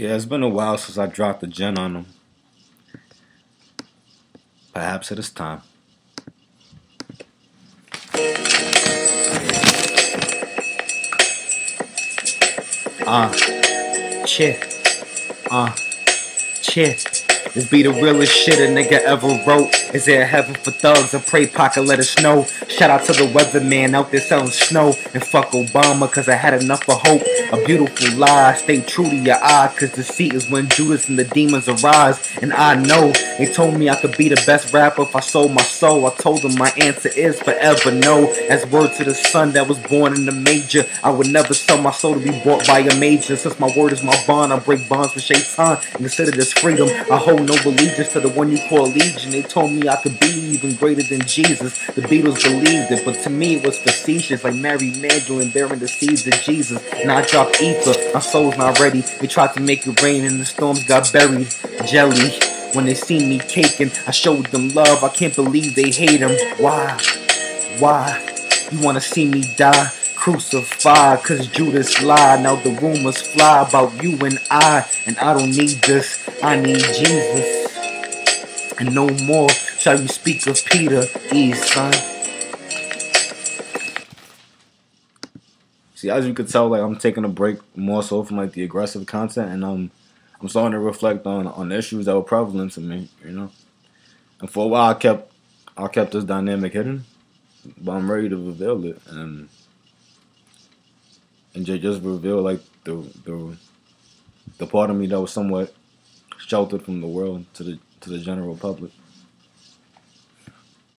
Yeah, it's been a while since I dropped a gen on them. Perhaps it is time. Uh, chick. Uh, chick. This be the realest shit a nigga ever wrote. Is there a heaven for thugs? I pray pocket let us know. Shout out to the weatherman out there selling snow. And fuck Obama, cause I had enough of hope. A beautiful lie, stay true to your eye. Cause deceit is when Judas and the demons arise. And I know, they told me I could be the best rapper if I sold my soul. I told them my answer is forever no. As word to the son that was born in the major. I would never sell my soul to be bought by a major. Since my word is my bond, I break bonds with Shaitan. And consider this freedom. I hold no allegiance to the one you call legion. They told me I could be even greater than Jesus. The Beatles believed it, but to me it was facetious. Like Mary Magdalene bearing the seeds of Jesus. And I dropped ether, my soul's not ready. They tried to make it rain and the storms got buried. Jelly. When they seen me caking, I showed them love. I can't believe they hate him. Why? Why? You wanna see me die? Crucified, cause Judas lied. Now the rumors fly about you and I. And I don't need this, I need Jesus. And no more shall you speak of Peter, East, son. See, as you could tell, like I'm taking a break more so from like the aggressive content, and um, I'm starting to reflect on on issues that were prevalent to me, you know. And for a while, I kept I kept this dynamic hidden, but I'm ready to reveal it, and and just reveal like the the the part of me that was somewhat sheltered from the world to the to the general public.